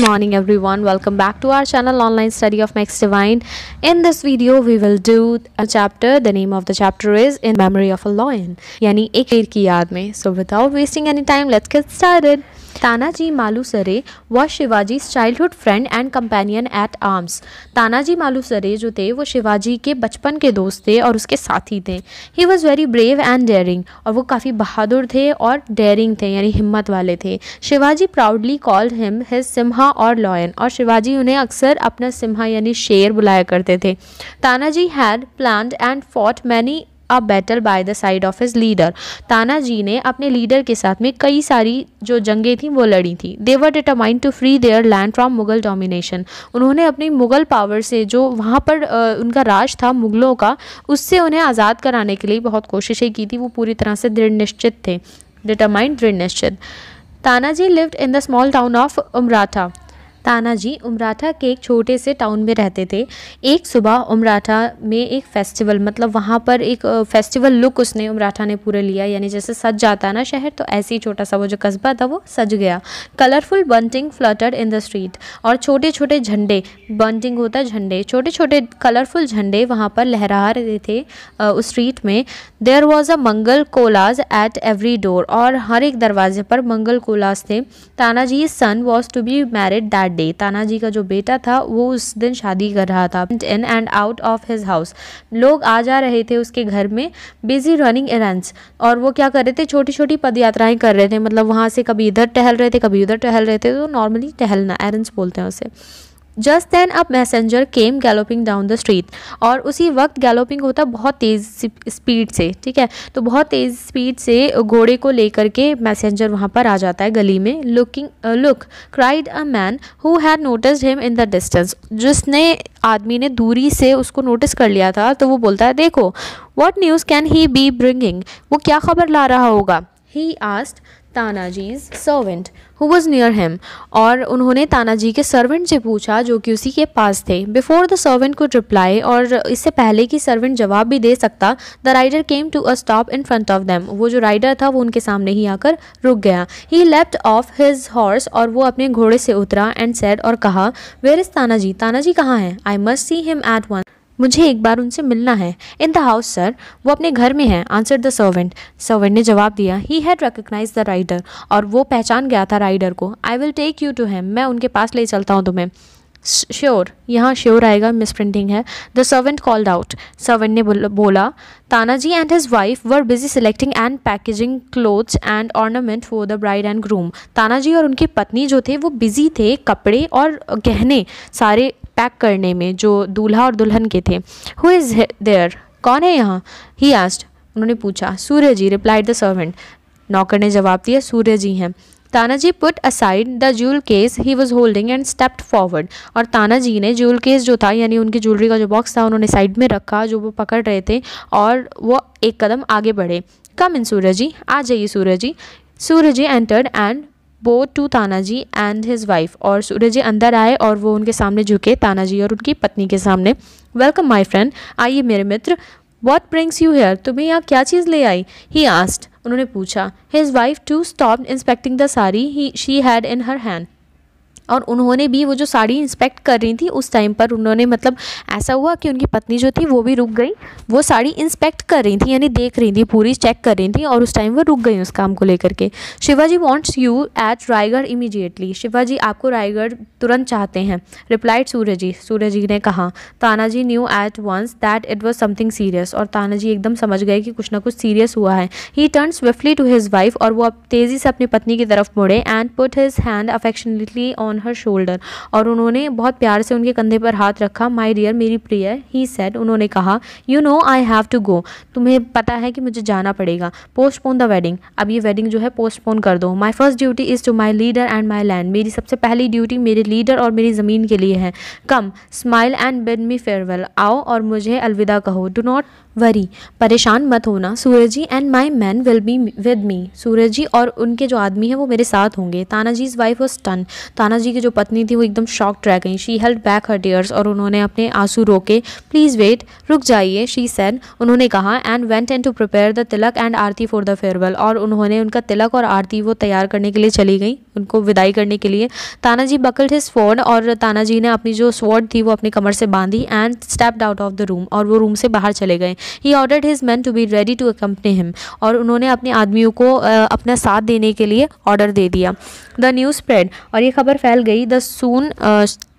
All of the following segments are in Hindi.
morning everyone. Welcome back to our channel online study of max divine. In this video we will do a chapter. The name of the chapter is in memory of a lion yani ek ki yaad mein. So without wasting any time let's get started Tanaji Malusare व Shivaji childhood friend and companion at arms Tanaji Malusare जो थे, वो शिवाजी के बचपन के दोस्त थे और उसके साथी थे। He was very brave and daring और वो काफ़ी बहादुर थे और डेयरिंग थे, यानी हिम्मत वाले थे। Shivaji proudly called him his Simha और लॉयन और शिवाजी उन्हें अक्सर अपना सिम्हा यानी शेर बुलाया करते थे। Tanaji had plan and fought many a battle by the side of his leader Tanaji ने अपने लीडर के साथ में कई सारी जो जंगें थी, वो लड़ी थी। They were determined to free their land from Mughal domination उन्होंने अपनी मुगल पावर से जो वहाँ पर उनका राज था, मुगलों का, उससे उन्हें आज़ाद कराने के लिए बहुत कोशिशें की थी। वो पूरी तरह से दृढ़ निश्चित थे। डिटरमाइंड दृढ़ निश्चित। Tanaji lived in the small town of Umratha Tanaji Umratha के एक छोटे से टाउन में रहते थे। एक सुबह उमराठा में एक फेस्टिवल मतलब वहाँ पर एक फेस्टिवल लुक उसने उमराठा ने पूरे लिया। यानी जैसे सज जाता है ना शहर तो ऐसे ही छोटा सा वो जो कस्बा था वो सज गया। Colourful bunting flutter in the street और छोटे छोटे झंडे बंटिंग होता झंडे छोटे छोटे कलरफुल झंडे वहाँ पर लहरा रहे थे उस स्ट्रीट में। There was a Mangal collage at every door और हर एक दरवाजे पर मंगल कोलाज थे। Tanaji son was to be married that day Tanaji का जो बेटा था, वो उस दिन शादी कर रहा था। In and out of his house लोग आ जा रहे थे उसके घर में बिज़ी रनिंग एरेंट्स और वो क्या कर रहे थे छोटी छोटी पदयात्राएँ कर रहे थे। मतलब वहाँ से कभी इधर टहल रहे थे, कभी उधर टहल रहे थे। तो नॉर्मली टहलना एरेंट्स बोलते हैं उसे। Just then a messenger came galloping down the street और उसी वक्त गैलोपिंग होता बहुत तेज़ स्पीड से, ठीक है? तो बहुत तेज़ स्पीड से घोड़े को लेकर के मैसेंजर वहाँ पर आ जाता है गली में looking look cried a man who had notice him in the distance जिसने आदमी ने दूरी से उसको नोटिस कर लिया था तो वो बोलता है, देखो what news can he be bringing वो क्या खबर ला रहा होगा? He asked Tanaji's servant who was near him और उन्होंने तानाजी के सर्वेंट से पूछा, जो कि उसी के पास थे। बिफोर द सर्वेंट को रिप्लाई और इससे पहले कि सर्वेंट जवाब भी दे सकता the rider came to a stop in front of them वो जो राइडर था, वो उनके सामने ही आकर रुक गया। He left of his horse और वो अपने घोड़े से उतरा एंड सेड और कहा वेयर इज़ तानाजी? तानाजी कहाँ है? I must see him at one मुझे एक बार उनसे मिलना है। In the house, sir. वो अपने घर में है आंसर द सर्वेंट। सर्वेंट ने जवाब दिया he had recognize the rider और वो पहचान गया था राइडर को। I will take you to him मैं उनके पास ले चलता हूँ तुम्हें। श्योर यहाँ श्योर आएगा मिस प्रिंटिंग है। The servant called out servant ने बोला Tanaji and his wife were busy selecting and packaging clothes and ornament for the bride and groom Tanaji और उनकी पत्नी जो थे, वो बिज़ी थे कपड़े और गहने सारे पैक करने में, जो दूल्हा और दुल्हन के थे हु इज़ देयर कौन है यहाँ? ही आस्ट उन्होंने पूछा. Surya ji replied the servant नौकर ने जवाब दिया, सूर्य जी हैं। Tanaji put aside the jewel case he was holding and stepped forward और तानाजी ने ज्वेल केस जो था, यानी उनकी ज्वेलरी का जो बॉक्स था, उन्होंने साइड में रखा, जो वो पकड़ रहे थे, और वो एक कदम आगे बढ़े। कम इन सूर्य जी. आ जाइए, Surya ji. Surya ji entered and bow to Tanaji and his wife और सूरज जी अंदर आए और वो उनके सामने झुके तानाजी और उनकी पत्नी के सामने। वेलकम माई फ्रेंड आइए मेरे मित्र वॉट ब्रिंग्स यू हेयर तुम्हें यहाँ क्या चीज़ ले आई? ही आस्ट उन्होंने पूछा his wife to stop inspecting the sari he she had in her hand और उन्होंने भी वो जो साड़ी इंस्पेक्ट कर रही थी, उस टाइम पर उन्होंने मतलब ऐसा हुआ कि उनकी पत्नी जो थी, वो भी रुक गई। वो साड़ी इंस्पेक्ट कर रही थी, यानी देख रही थी, पूरी चेक कर रही थी और उस टाइम वो रुक गई उस काम को लेकर के। Shivaji wants you at Raigad immediately Shivaji, आपको रायगढ़ तुरंत चाहते हैं। रिप्लाइड सूर्य जी सूर्य जी ने कहा Tanaji knew at once that it was something serious और तानाजी एकदम समझ गए कि कुछ ना कुछ सीरियस हुआ है। He turn swiftly to his wife और वो अब तेज़ी से अपनी पत्नी की तरफ़ मुड़े and put his hand affectionately on her shoulder और उन्होंने बहुत प्यार से उनके कंधे पर हाथ रखा माई डियर मेरी प्रिय ही सेड उन्होंने कहा you know I have to go तुम्हें पता है कि मुझे जाना पड़ेगा। पोस्टपोन द वेडिंग अब ये वेडिंग जो है पोस्टपोन कर दो। My first duty is to my leader and my land मेरी सबसे पहली ड्यूटी मेरे लीडर और मेरी ज़मीन के लिए है। Come smile and bid me farewell आओ और मुझे अलविदा कहो। डू नॉट वरी, परेशान मत होना। Suraj and my man will be with me Suraj और उनके जो आदमी हैं, वो मेरे साथ होंगे। ताना जी वाइफ वॉज़ टन ताना जी की जो पत्नी थी, वो एकदम शॉक रह गई। She held back her tears और उन्होंने अपने आँसू रोके प्लीज़ वेट रुक जाइए शी सैन उन्होंने कहा and went and to prepare the tilak and aarti for the farewell और उन्होंने उनका तिलक और आरती वो तैयार करने के लिए चली गई, उनको विदाई करने के लिए। ताना जी बकल्ड हिज फोर्ड और ताना जी ने अपनी जो स्वॉर्ड थी, वो अपनी कमर से बांधी and stepped out of the room और वो रूम से बाहर चले गए। He ordered his man to be ready to accompany him और उन्होंने अपने आदमियों को अपना साथ देने के लिए ऑर्डर दे दिया। द न्यूज़ स्प्रेड और ये खबर फैल गई। The soon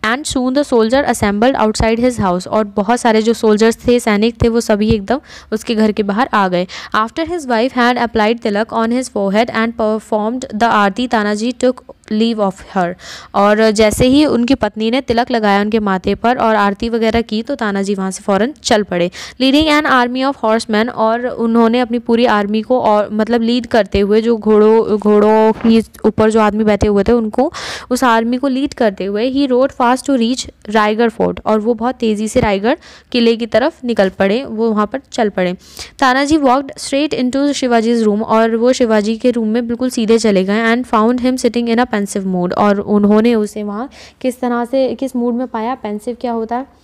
and soon the soldier assembled outside his house और बहुत सारे जो सोल्जर्स थे, सैनिक थे, वो सभी एकदम उसके घर के बाहर आ गए। After his wife had applied tilak on his forehead and performed the aarti Tanaji took leave of her और जैसे ही उनकी पत्नी ने तिलक लगाया उनके माथे पर और आरती वगैरह की तो तानाजी वहाँ से फ़ौरन चल पड़े। Leading an army of horseman और उन्होंने अपनी पूरी आर्मी को और मतलब लीड करते हुए जो घोड़ों घोड़ों की ऊपर जो आदमी बैठे हुए थे, उनको उस आर्मी को लीड करते हुए he rode fast to reach Raigad fort और वो बहुत तेज़ी से रायगढ़ किले की तरफ़ निकल पड़े, वो वहाँ पर चल पड़े। Tanaji walked straight in to Shivaji's room और वो शिवाजी के रूम में बिल्कुल सीधे चले गए and found him sitting in a pensive mood और उन्होंने उसे वहाँ किस तरह से, किस मूड में पाया पेंसिव क्या होता? है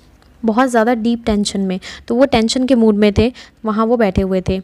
बहुत ज़्यादा डीप टेंशन में। तो वो टेंशन के मूड में थे, वहाँ वो बैठे हुए थे।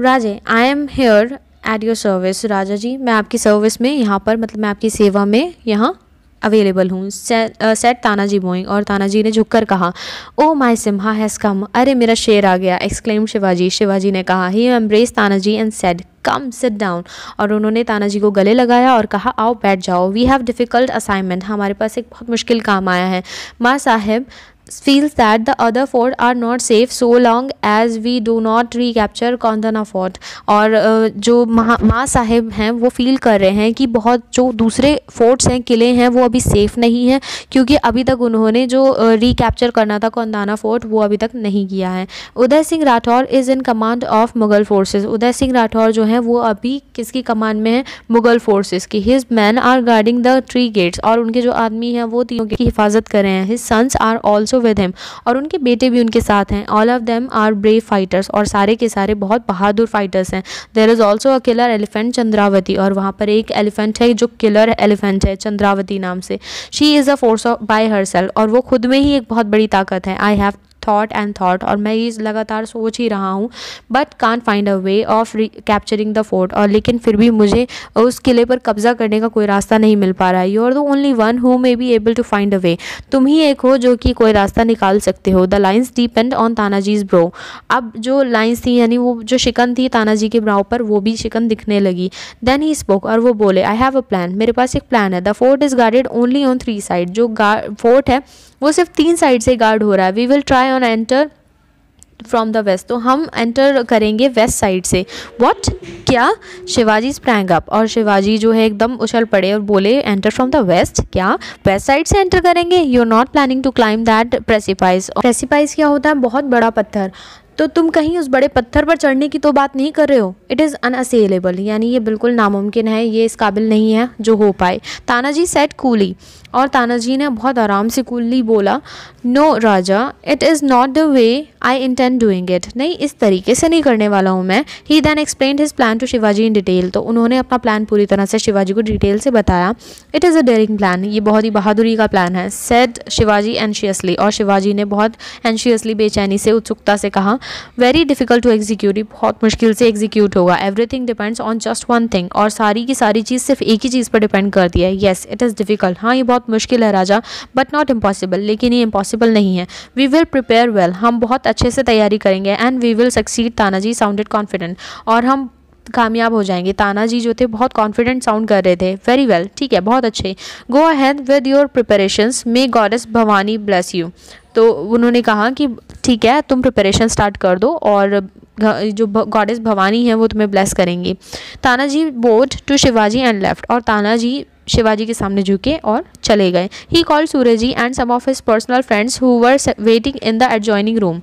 Raje I am here at your service Raja ji, मैं आपकी सर्विस में यहाँ पर मतलब मैं आपकी सेवा में यहाँ अवेलेबल हूँ। सेट तानाजी बोइंग और तानाजी ने झुककर कहा ओ माई सिम्हा हैज़ कम अरे मेरा शेर आ गया एक्सक्लेम शिवाजी। शिवाजी ने कहा he embrace Tanaji and said come sit down और उन्होंने तानाजी को गले लगाया और कहा, आओ बैठ जाओ। वी हैव डिफ़िकल्ट असाइनमेंट हमारे पास एक बहुत मुश्किल काम आया है। Maa Saheb feels that the other fort are not safe so long as we do not recapture Kondhana fort और जो माँ साहेब हैं, वो फील कर रहे हैं कि बहुत जो दूसरे फोर्ट्स हैं, किले हैं, वो अभी सेफ़ नहीं हैं, क्योंकि अभी तक उन्होंने जो रिकैप्चर करना था कौंदाना फोर्ट वो अभी तक नहीं किया है। Uday Singh Rathore is in command of Mughal forces Uday Singh Rathore जो हैं, वो अभी किसकी कमांड में है? मुग़ल फोर्सेस की। His man are guarding the three gates और उनके जो आदमी हैं, वो तीनों की हिफाजत कर रहे हैं। His sons are also with him और उनके बेटे भी उनके साथ हैं. All of them are brave fighters और सारे के सारे बहुत बहादुर फाइटर्स हैं. There is also a killer elephant Chandravati और वहाँ पर एक एलिफेंट है जो किलर एलिफेंट है चंद्रावती नाम से. She is a force by her और वो खुद में ही एक बहुत बड़ी ताकत है. I have thought and thought और मैं ये लगातार सोच ही रहा हूँ but can't find a way of capturing the fort और लेकिन फिर भी मुझे उस किले पर कब्जा करने का कोई रास्ता नहीं मिल पा रहा है। You are the only one who may be able to find a way तुम ही एक हो जो कि कोई रास्ता निकाल सकते हो। The lines depend on Tanaji's bro अब जो लाइन्स थी, यानी वो जो शिकन थी तानाजी के ब्राउ पर, वो भी शिकन दिखने लगी। देन ही स्पोक और वो बोले आई हैव अ प्लान मेरे पास एक प्लान है। The fort is guarded only on three side जो फोर्ट है वो सिर्फ़ तीन साइड से गार्ड हो रहा है। We will try on enter from the west तो हम एंटर करेंगे वेस्ट साइड से। वॉट क्या? शिवाजी स्प्रैंग अप और शिवाजी जो है एकदम उछल पड़े और बोले एंटर फ्रॉम द वेस्ट क्या? वेस्ट साइड से एंटर करेंगे? You are not planning to climb that precipice precipice क्या होता है? बहुत बड़ा पत्थर। तो तुम कहीं उस बड़े पत्थर पर चढ़ने की तो बात नहीं कर रहे हो? इट इज़ अनअसेलेबल यानी ये बिल्कुल नामुमकिन है, ये इस काबिल नहीं है जो हो पाए। तानाजी सेट कूली और तानाजी ने बहुत आराम से कूली बोला no Raja it is not the way I intend doing it नहीं, इस तरीके से नहीं करने वाला हूँ मैं। He then explain his plan to Shivaji in detail तो उन्होंने अपना प्लान पूरी तरह से शिवाजी को डिटेल से बताया। It is a daring plan ये बहुत ही बहादुरी का प्लान है सेट शिवाजी एनशियसली और शिवाजी ने बहुत एनशियसली बेचैनी से उत्सुकता से कहा वेरी डिफ़िकल्ट टू एग्जीक्यूट बहुत मुश्किल से एग्जीक्यूट होगा. Everything depends on just one thing और सारी की सारी चीज़ सिर्फ़ एक ही चीज़ पर डिपेंड करती है. येस इट इज़ डिफ़िकल्ट हाँ ये बहुत मुश्किल है राजा बट नॉट इम्पॉसिबल लेकिन ये इम्पॉसिबल नहीं है. वी विल प्रिपेयर वेल हम बहुत अच्छे से तैयारी करेंगे and we will succeed Tanaji sounded confident और हम कामयाब हो जाएँगे. तानाजी जो थे बहुत कॉन्फिडेंट साउंड कर रहे थे. वेरी वेल ठीक है, बहुत अच्छे. Go ahead with your preparations may goddess Bhavani bless you तो उन्होंने कहा कि ठीक है, तुम प्रिपरेशन स्टार्ट कर दो और जो गॉडेस भवानी है वो तुम्हें ब्लेस करेंगी। Tanaji bowed to Shivaji and left और तानाजी शिवाजी के सामने झुके और चले गए। He call Suraj ji and some of his personal friends who were waiting in the adjoining room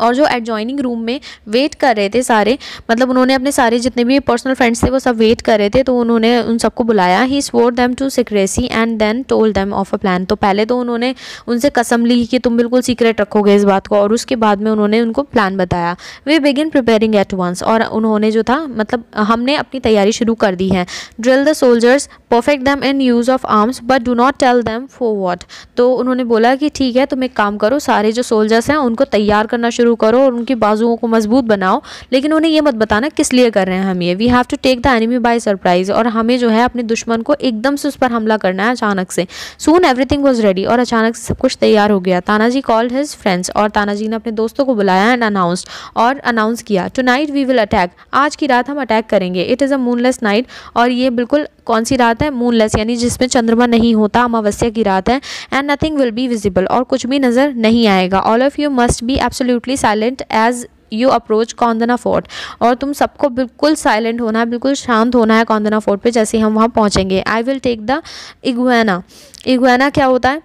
और जो एडजॉइनिंग रूम में वेट कर रहे थे सारे मतलब उन्होंने अपने सारे जितने भी पर्सनल फ्रेंड्स थे वो सब वेट कर रहे थे तो उन्होंने उन सबको बुलाया। He swore them to secrecy and then told them of a plan तो पहले तो उन्होंने उनसे कसम ली कि तुम बिल्कुल सीक्रेट रखोगे इस बात को, और उसके बाद में उन्होंने उनको प्लान बताया। They begin preparing at once और उन्होंने जो था मतलब हमने अपनी तैयारी शुरू कर दी है। Drill the soldiers perfect them in use of arms but do not tell them for what तो उन्होंने बोला कि ठीक है, तुम एक काम करो, सारे जो सोल्जर्स हैं उनको तैयार करना शुरू करो और उनकी बाजुओं को मज़बूत बनाओ, लेकिन उन्हें यह मत बताना किस लिए कर रहे हैं हम ये। We have to take the enemy by surprise और हमें जो है अपने दुश्मन को एकदम से उस पर हमला करना है अचानक से। सून एवरीथिंग वॉज़ रेडी और अचानक से सब कुछ तैयार हो गया। तानाजी कॉल्ड हिज फ्रेंड्स और तानाजी ने अपने दोस्तों को बुलाया एंड अनाउंस्ड और अनाउंस किया tonight we will attack आज की रात हम अटैक करेंगे। It is a moonless night और ये बिल्कुल कौन सी रात है? मूनलेस यानी जिसमें चंद्रमा नहीं होता, अमावस्या की रात है and nothing will be visible और कुछ भी नज़र नहीं आएगा। All of you must be absolutely silent as you approach Kondhana fort और तुम सबको बिल्कुल साइलेंट होना है बिल्कुल शांत होना है कौंदना फोर्ट पे, जैसे हम वहाँ पहुँचेंगे। I will take the iguana iguana क्या होता है?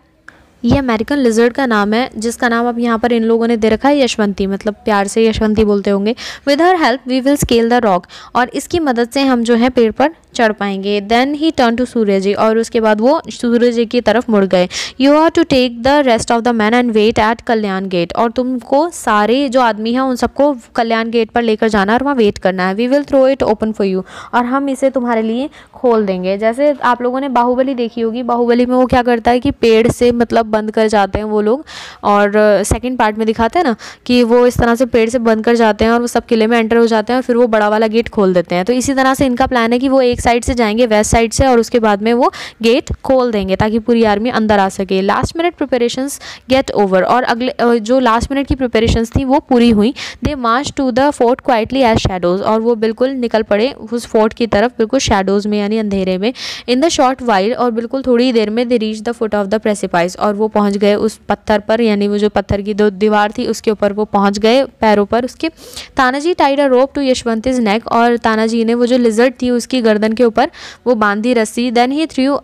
ये अमेरिकन लिजर्ड का नाम है, जिसका नाम अब यहाँ पर इन लोगों ने दे रखा है यशवंती मतलब प्यार से यशवंती बोलते होंगे। With her help we will scale the rock और इसकी मदद से हम जो है पेड़ पर चढ़ पाएँगे। Then he turn to Surya ji और उसके बाद वो सूर्य जी की तरफ़ मुड़ गए। You are to take the rest of the man and wait at Kalyan gate और तुमको सारे जो आदमी हैं उन सबको कल्याण गेट पर लेकर जाना और वहाँ वेट करना है। We will throw it open for you और हम इसे तुम्हारे लिए खोल देंगे। जैसे आप लोगों ने बाहुबली देखी होगी। बाहुबली में वो क्या करता है कि पेड़ से मतलब बंद कर जाते हैं वो लोग और सेकेंड पार्ट में दिखाते हैं ना कि वो इस तरह से पेड़ से बंद कर जाते हैं और वो सब किले में एंटर हो जाते हैं और फिर वो बड़ा वाला गेट खोल देते हैं। तो इसी तरह से इनका प्लान है कि वो एक साइड से जाएँगे वेस्ट साइड से और उसके बाद में वो गेट खोल देंगे ताकि पूरी आर्मी अंदर आ सके। Last minute preparations get over और अगले जो लास्ट मिनट की प्रिपरेशंस थी वो पूरी हुई। They march to the fort quietly as shadows और वो बिल्कुल निकल पड़े उस फोर्ट की तरफ़, बिल्कुल शेडोज़ में यानी अंधेरे में। इन द शॉर्ट वाइल और बिल्कुल थोड़ी देर में they reach the foot of the precipice और वो पहुँच गए उस पत्थर पर, यानी वो जो पत्थर की दो दीवार थी उसके ऊपर वो पहुँच गए पैरों पर उसके। Tanaji tied a rope to Yashwant neck और तानाजी ने वो जो लिजर्ट थी उसकी गर्दन के ऊपर वो बांधी रस्सी then he threw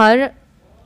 her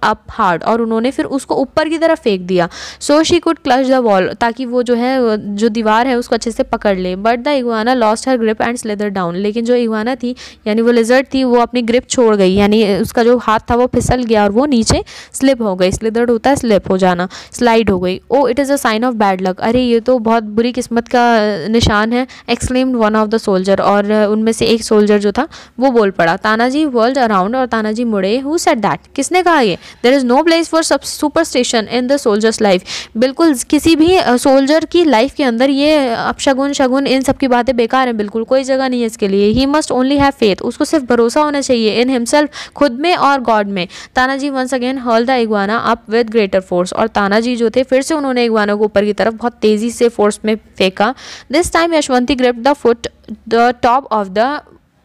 up hard और उन्होंने फिर उसको ऊपर की तरफ़ फेंक दिया। So she could clutch the wall ताकि वो जो है, जो दीवार है उसको अच्छे से पकड़ ले। But the iguana lost her grip and slither down लेकिन जो इगवाना थी, यानी वो लिजर्ट थी, वो अपनी ग्रिप छोड़ गई। यानी उसका जो हाथ था, वो फिसल गया और वो नीचे स्लिप हो गई। स्लिदर्ड होता है स्लिप हो जाना स्लाइड हो गई। ओ it is a sign of bad luck अरे, ये तो बहुत बुरी किस्मत का निशान है exclaimed one of the soldier और उनमें से एक सोल्जर जो था, वो बोल पड़ा, तानाजी वर्ल्ड अराउंड और तानाजी मुड़े हु सेट दैट किसने कहा ये? There is no place for सब superstition in the soldier's life बिल्कुल, किसी भी सोल्जर की लाइफ के अंदर ये अपशगुन शगुन इन सब की बातें बेकार हैं, बिल्कुल, कोई जगह नहीं है इसके लिए। He must only have faith उसको सिर्फ़ भरोसा होना चाहिए इन हिमसेल्फ खुद में और गॉड में। Tanaji once again hauled the iguana up with greater force और तानाजी जो थे, फिर से उन्होंने इगवाना को ऊपर की तरफ़ बहुत तेज़ी से फोर्स में फेंका। This time Yashwanti grip the foot the top of the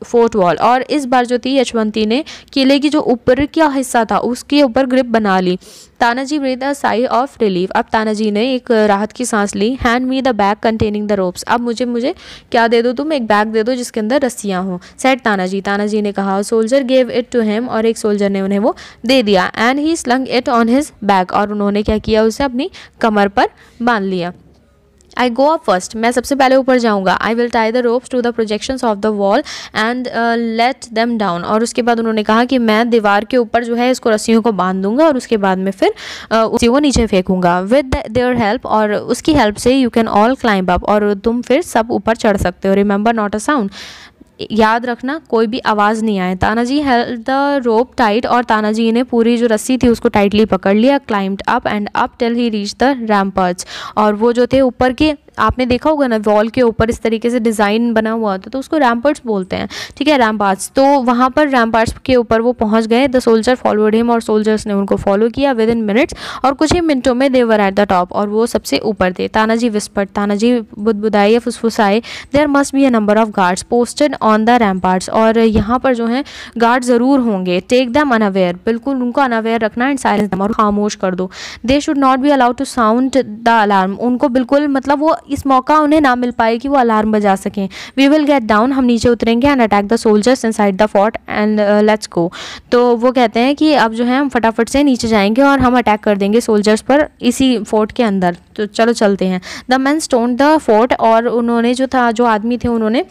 fort wall. और इस बार जो थी यशवंती ने किले की जो ऊपर का हिस्सा था, उसके ऊपर ग्रिप बना ली। Tanaji breathed a sigh of relief अब तानाजी ने एक राहत की सांस ली। Hand me the bag containing the ropes अब मुझे मुझे क्या दे दो? तुम एक बैग दे दो जिसके अंदर रस्सियाँ हों। सेट तानाजी। तानाजी ने कहा soldier gave it to him और एक सोल्जर ने उन्हें वो दे दिया। And he slung it on his bag और उन्होंने क्या किया? उसे अपनी कमर पर बाँध लिया। आई गो अप फ़र्स्ट मैं सबसे पहले ऊपर जाऊँगा. I will tie the ropes to the projection of the wall and let them down और उसके बाद उन्होंने कहा कि मैं दीवार के ऊपर जो है इसको रस्सियों को बाँध दूँगा और उसके बाद में फिर uh, उसी को नीचे फेंकूँगा. विद देअर हेल्प और उसकी हेल्प से you can all climb up और तुम फिर सब ऊपर चढ़ सकते हो. रिमेंबर नॉट अ साउंड याद रखना, कोई भी आवाज़ नहीं आए। Tanaji held the rope tight और तानाजी ने पूरी जो रस्सी थी उसको टाइटली पकड़ लिया climb up and up till he reach the ramparts और वो जो थे ऊपर के आपने देखा होगा ना वॉल के ऊपर इस तरीके से डिज़ाइन बना हुआ होता तो उसको रैम्पर्ट्स बोलते हैं। ठीक है रैम्पार्ट्स तो वहाँ पर रैम्पार्ट्स के ऊपर वो पहुँच गए। द सोल्जर फॉलोड हिम और सोल्जर्स ने उनको फॉलो किया विद इन मिनट्स और कुछ ही मिनटों में देवर एट द टॉप और वो सबसे ऊपर थे। तानाजी विस्पट तानाजी बुदबुदाई या फुसफुसाए there must be a number of guards posted on the ramparts और यहाँ पर जो है गार्ड ज़रूर होंगे। टेक दैम अनअवेयर बिल्कुल उनको अनअवेयर रखना एंड साइलेंस और खामोश कर दो। They should not be allowed to sound the alarm उनको बिल्कुल मतलब वो इस मौका उन्हें ना मिल पाए कि वो अलार्म बजा सकें। वी विल गेट डाउन हम नीचे उतरेंगे and attack the soldiers inside the fort and let's go तो वो कहते हैं कि अब जो है हम फटाफट से नीचे जाएँगे और हम अटैक कर देंगे सोल्जर्स पर इसी फोर्ट के अंदर। तो चलो चलते हैं। The men stormed the fort और उन्होंने जो था, जो आदमी थे उन्होंने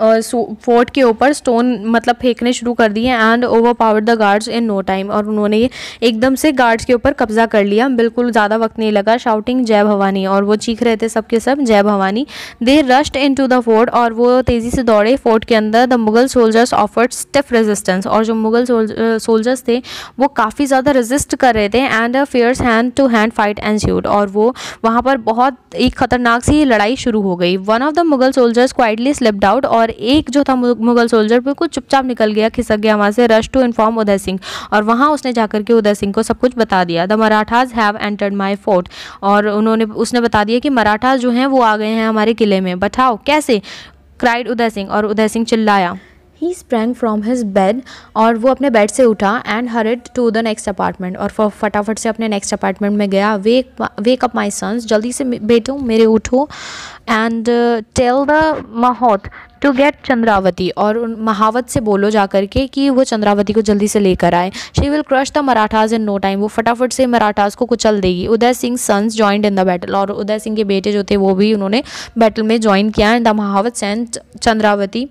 फोर्ट के ऊपर स्टोन मतलब फेंकने शुरू कर दिए and overpowered the guards in no time और उन्होंने एकदम से गार्ड्स के ऊपर कब्जा कर लिया। बिल्कुल ज़्यादा वक्त नहीं लगा। शाउटिंग जय भवानी और वो चीख रहे थे सबके सब, जय Bhavani. They rushed into the fort और वो तेज़ी से दौड़े। फोर्ट के अंदर the Mughal soldiers offered stiff resistance और जो मुगल सोल्जर्स थे, वो काफ़ी ज़्यादा रेजिस्ट कर रहे थे and fierce hand to hand fight ensued और वो वहाँ पर बहुत एक खतरनाक सी लड़ाई शुरू हो गई। One of the Mughal soldiers quietly slipped out और और एक जो था मुगल सोल्जर बिल्कुल चुपचाप निकल गया, खिसक गया वहाँ से, rush to inform Uday Singh. और वहाँ उसने जाकर के उदय सिंह को सब कुछ बता दिया। The Marathas have entered my fort और उन्होंने, उसने बता दिया कि मराठा जो हैं, वो आ गए हैं हमारे किले में। बठाओ कैसे? क्राइड उदय सिंह और उदय सिंह चिल्लाया। He sprang from his bed और वो अपने बेड से उठा and hurried to the next apartment और फटाफट से अपने नेक्स्ट अपार्टमेंट में गया। वेक वेक अप माई सन्स जल्दी से बेटो, मेरे उठो and tell the mahout to get Chandravati और उन महावत से बोलो जा कर के कि वो चंद्रावती को जल्दी से लेकर आए। She will crush the Marathas in no time वो फटाफट से मराठाज को कुचल देगी। Uday Singh sons joined in the battle और उदय सिंह के बेटे जो थे वो भी उन्होंने बैटल में ज्वाइन किया and the mahout sent Chandravati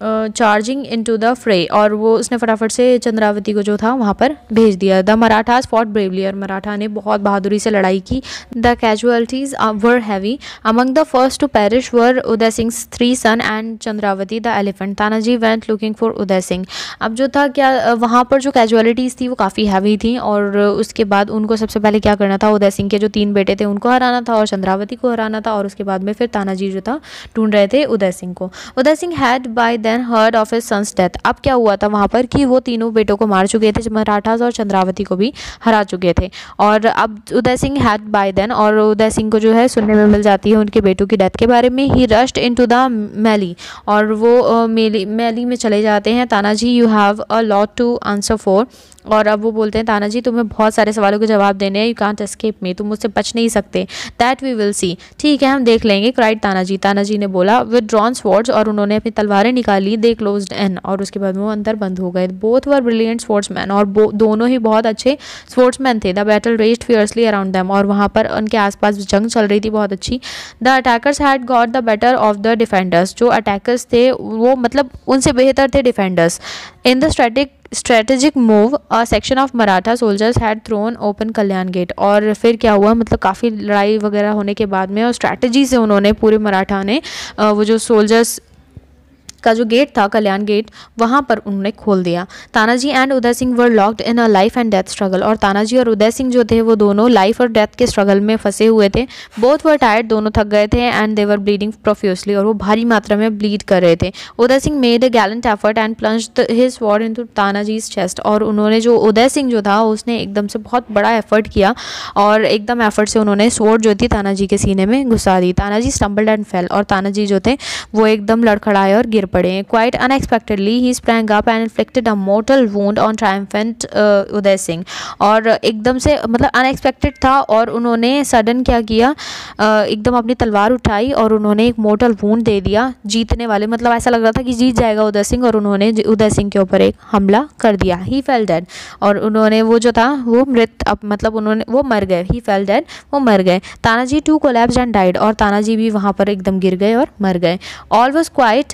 charging into the fray और वो उसने फटाफट से चंद्रावती को जो था वहाँ पर भेज दिया। द मराठाज फॉट ब्रेवली और मराठा ने बहुत बहादुरी से लड़ाई की। The casualties were heavy among the first to perish were Uday Singh three son and Chandravati the elephant Tanaji went looking for Uday Singh अब जो था, क्या वहाँ पर जो कैजुअलिटीज़ थी, वो काफ़ी हैवी थी और उसके बाद उनको सबसे पहले क्या करना था? उदय सिंह के जो तीन बेटे थे, उनको हराना था और चंद्रावती को हराना था और उसके बाद में फिर तानाजी जो था, ढूंढ रहे थे उदय सिंह को। Uday Singh had by then heard of his sons death अब क्या हुआ था वहाँ पर कि वो तीनों बेटों को मार चुके थे मराठास और चंद्रावती को भी हरा चुके थे। और अब Uday Singh had by then और उदय सिंह को जो है सुनने में मिल जाती है उनके बेटों की डेथ के बारे में। He rushed into the melee और वो मेली मैली में चले जाते हैं। Tanaji you have a lot to answer for और अब वो बोलते हैं, ताना जी, तुम्हें बहुत सारे सवालों के जवाब देने हैं यू कांट एस्केप मी तुम मुझसे बच नहीं सकते। दैट वी विल सी ठीक है, हम देख लेंगे। क्राइड ताना जी। ताना जी ने बोला विद ड्रॉन स्पोर्ट्स और उन्होंने अपनी तलवारें निकाली दे क्लोज एन और उसके बाद वो अंदर बंद हो गए। बोथ वर ब्रिलियंट स्पोर्ट्समैन और दोनों ही बहुत अच्छे स्पोर्ट्समैन थे। The battle raged fiercely around them और वहाँ पर उनके आसपास जंग चल रही थी बहुत अच्छी। The attackers had got the better of the defenders जो अटैकर्स थे, वो मतलब उनसे बेहतर थे defenders in the strategic strategic move a section of Maratha soldiers had thrown open Kalyan gate और फिर क्या हुआ? मतलब काफ़ी लड़ाई वगैरह होने के बाद में और स्ट्रैटेजी से उन्होंने, पूरे मराठा ने वो जो सोल्जर्स का जो गेट था, कल्याण गेट वहाँ पर उन्होंने खोल दिया। Tanaji and Uday Singh were locked in a life and death struggle और तानाजी और उदय सिंह जो थे, वो दोनों लाइफ और डेथ के स्ट्रगल में फंसे हुए थे। बोथ वर टायर्ड दोनों थक गए थे and they were bleeding profusely और वो भारी मात्रा में ब्लीड कर रहे थे। Uday Singh made a gallant effort and plunge his war into Tanaji's chest और उन्होंने जो उदय सिंह जो था, उसने एकदम से बहुत बड़ा एफर्ट किया और एकदम एफर्ट से उन्होंने स्वॉर्ड जो थी तानाजी के सीने में घुसा दी। तानाजी स्टम्बल्ड एंड फेल और तानाजी जो थे, वो एकदम लड़खड़ाए और गिर पड़े quite unexpectedly he sprang up and inflicted a mortal wound on triumphant Uday Singh और एकदम से मतलब अनएक्सपेक्टेड था और उन्होंने सडन क्या किया? Uh, एकदम अपनी तलवार उठाई और उन्होंने एक मोटल वूंड दे दिया जीतने वाले। मतलब ऐसा लग रहा था कि जीत जाएगा उदय सिंह और उन्होंने उदय सिंह के ऊपर एक हमला कर दिया। ही फेल डेड और उन्होंने वो जो था वो मृत मतलब उन्होंने वो मर गए। ही फेल डेड वो मर गए। Tanaji too collapse and died और तानाजी भी वहाँ पर एकदम गिर गए और मर गए। All was quiet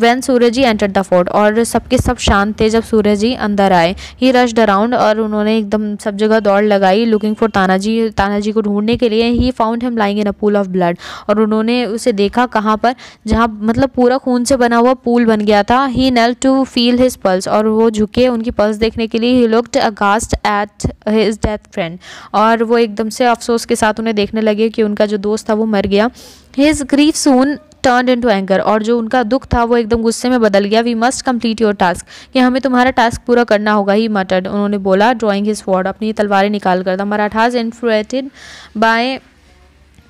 when Suraj ji enter the fort और सबके सब शांत थे जब सूरज जी अंदर आए। ही रश्ड अराउंड और उन्होंने एकदम सब जगह दौड़ लगाई लुकिंग फॉर तानाजी तानाजी को ढूँढने के लिए। He found him lying in a pool of blood और उन्होंने उसे देखा कहाँ पर, जहाँ मतलब पूरा खून से बना हुआ पूल बन गया था। He knelt to feel his pulse और वो झुके उनकी पल्स देखने के लिए। He looked aghast at his dead friend और वो एकदम से अफसोस के साथ उन्हें देखने लगे कि उनका जो दोस्त था वो मर गया। His grief soon turned into anger और जो उनका दुख था, वो एकदम गुस्से में बदल गया। We must complete your task कि हमें तुम्हारा टास्क पूरा करना होगा ही मटर्ड उन्होंने बोला ड्रॉइंग हिज वॉर्ड अपनी तलवारें निकाल कर the Marathas infuriated by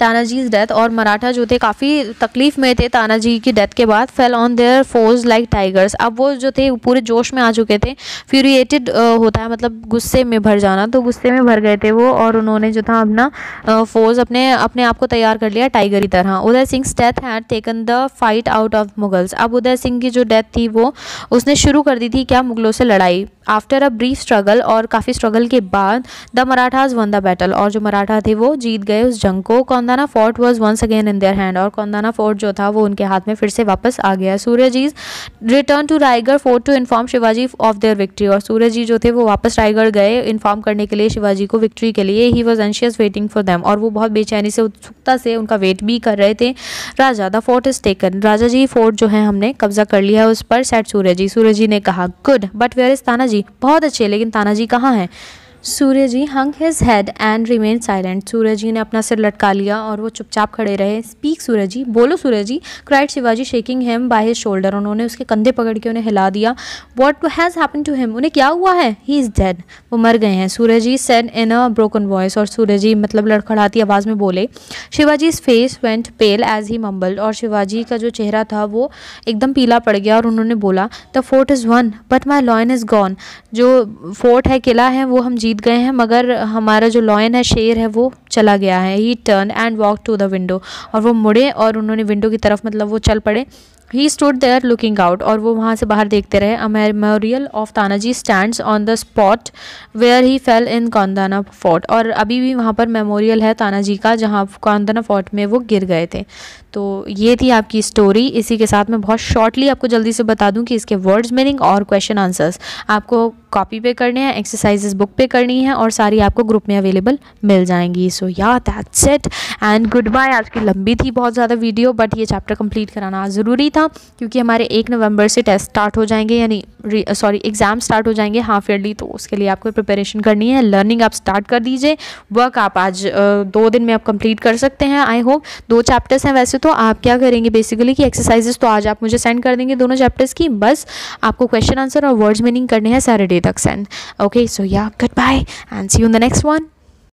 Tanaji death और मराठा जो थे काफ़ी तकलीफ़ में थे तानाजी की डेथ के बाद fell on their foes like tigers अब वो जो थे पूरे जोश में आ चुके थे फ्यूरिएटेड होता है मतलब गुस्से में भर जाना तो गुस्से में भर गए थे वो और उन्होंने जो था अपना फोर्स अपने अपने आप को तैयार कर लिया टाइगर की तरह। Uday Singh death had taken the fight out of Mughals अब उदय सिंह की जो डेथ थी वो, उसने शुरू कर दी थी क्या मुगलों से लड़ाई? आफ्टर अ ब्रीफ स्ट्रगल और काफ़ी स्ट्रगल के बाद the Marathas won the battle और जो मराठा थे वो जीत गए उस जंग को। Kondhana fort was once again in their hand और कौंदाना फोर्ट जो था, वो उनके हाथ में फिर से वापस आ गया Surya ji return to Raigad fort to inform Shivaji of their victory और सूर्य जी थे, वो वापस रायगढ़ गए इन्फॉर्म करने के लिए शिवाजी को विक्ट्री के लिए। He was anxious waiting for them और वो बहुत बेचैनी से, उत्सुकता से उनका वेट भी कर रहे थे। Raja the fort is taken Raja ji fort जो है, हमने कब्जा कर लिया है उस पर सेट सूर्य जी सूर्य जी ने कहा good but where is Tanaji बहुत अच्छे, लेकिन तानाजी कहाँ हैं? Surya ji hung his head and remain silent Surya ji ने अपना सिर लटका लिया और वो चुपचाप खड़े रहे। स्पीक सूर्य जी बोलो Surya ji cried Shivaji shaking him by his shoulder उन्होंने उसके कंधे पकड़ के उन्हें हिला दिया। What has happen to him उन्हें क्या हुआ है? ही इज़ डेड वो मर गए हैं। Surya ji said in a broken voice और सूर्य जी मतलब लड़खड़ाती आवाज़ में बोले। Shivaji face went pale as he mumbled और शिवाजी का जो चेहरा था वो एकदम पीला पड़ गया और उन्होंने बोला the fort is won but my lion is gone जो फोर्ट है, किला है, वो हम जीत गए हैं, मगर हमारा जो लॉयन है, शेर है, वो चला गया है। He turn and walk to the window और वो मुड़े और उन्होंने विंडो की तरफ़ मतलब वो चल पड़े। He stood there looking out और वो वहाँ से बाहर देखते रहे। A memorial of Tanaji stand on the spot where he fell in Kondhana fort और अभी भी वहाँ पर मेमोरियल है तानाजी का, जहाँ कौंदाना फोर्ट में वो गिर गए थे। तो ये थी आपकी स्टोरी इसी के साथ मैं बहुत शॉर्टली आपको जल्दी से बता दूँ कि इसके वर्ड्स मीनिंग और क्वेश्चन आंसर्स आपको कॉपी पे करने हैं एक्सरसाइजेस बुक पे करनी है और सारी आपको ग्रुप में अवेलेबल मिल जाएँगी। So yeah that's it and good bye आज की लंबी थी, बहुत ज़्यादा वीडियो बट ये चैप्टर कंप्लीट कराना ज़रूरी था, क्योंकि हमारे एक नवंबर से टेस्ट स्टार्ट हो जाएँगे, यानी सॉरी एग्ज़ाम स्टार्ट हो जाएँगे हाफ़ ईयरली तो उसके लिए आपको प्रिपरेशन करनी है। लर्निंग आप स्टार्ट कर दीजिए। वर्क आप आज दो दिन में आप कंप्लीट कर सकते हैं आई होप दो चैप्टर्स हैं वैसे तो। आप क्या करेंगे बेसिकली कि एक्सरसाइजेस तो आज आप मुझे सेंड कर देंगे दोनों चैप्टर्स की। बस आपको क्वेश्चन आंसर और वर्ड्स मीनिंग करने हैं Saturday okay so yeah goodbye and see you in the next one.